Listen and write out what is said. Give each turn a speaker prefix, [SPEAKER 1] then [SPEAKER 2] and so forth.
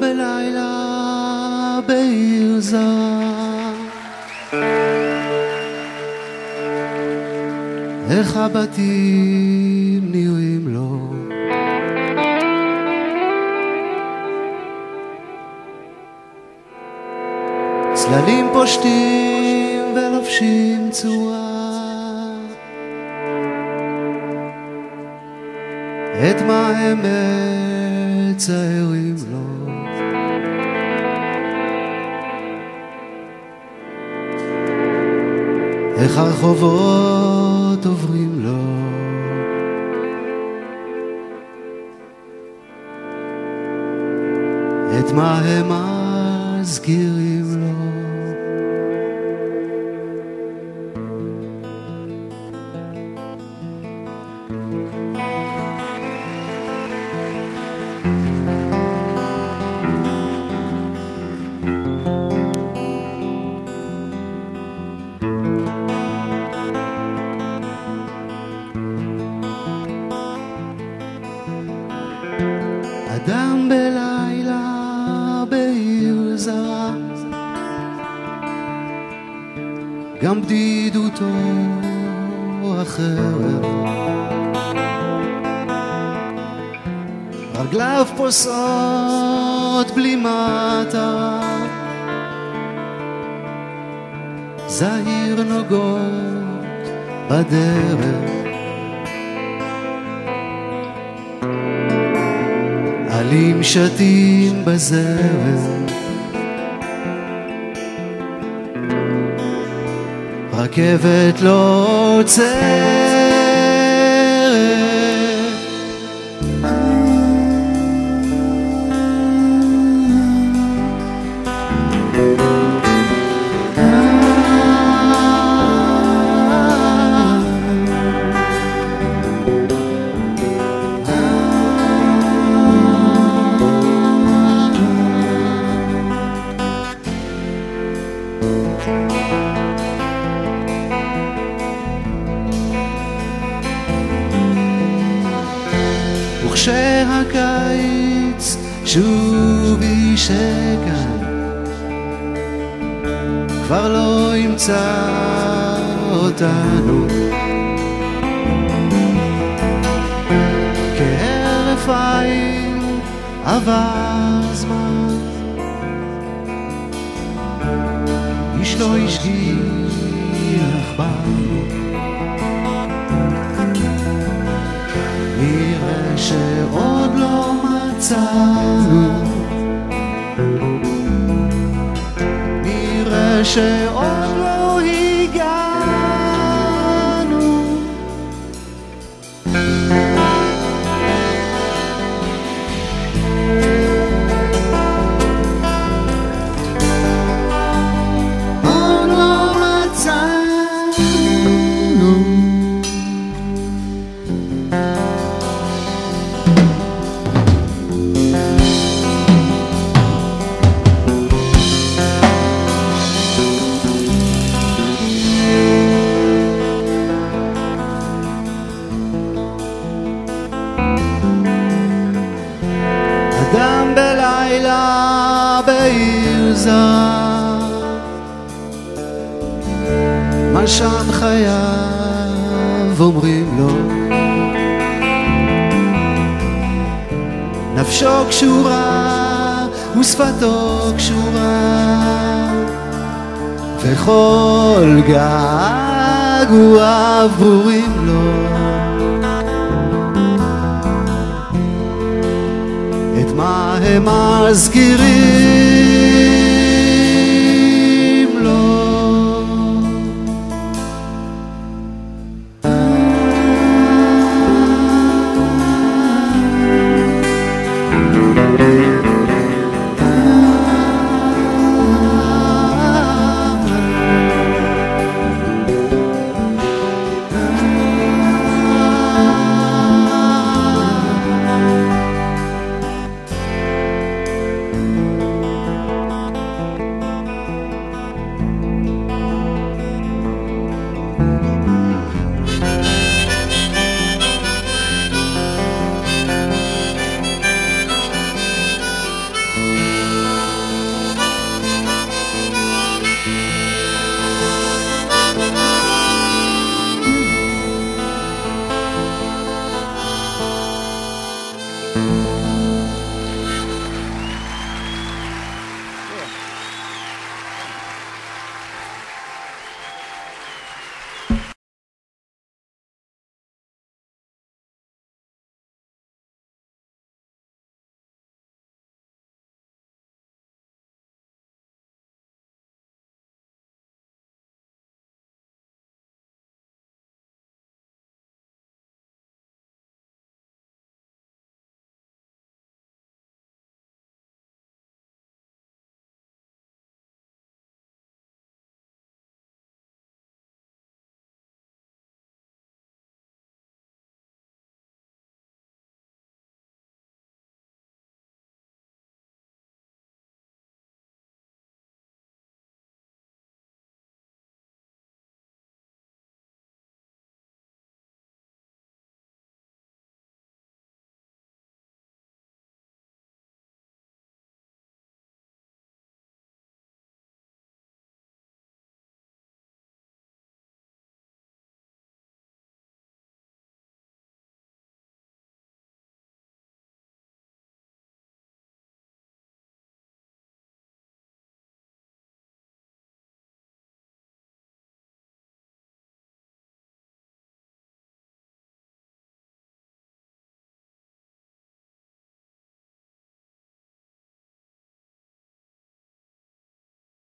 [SPEAKER 1] בלילה בעיר זרה איך הבתים נראים לו? צללים פושטים ולובשים צורה. את מה הם מציירים איך הרחובות עוברים לו. את מה הם מזכירים לו אדם בלילה בעיר זרה. גם בדידותו אחרת. רגליו פוסעות בלי מטרה זהיר נוגות בדרך עלים שתים בזרם רכבת לא עוצרת וכשהקיץ שוב יישקע כבר לא ימצא אותנו. כהרף עין עבר זמן איש לא השגיח שעוד לא מצאנו. נראה שעוד בעיר זר. מלשן חייו? אומרים לו נפשו קשורה ושפתו קשורה וכל געגועיו ברורים לו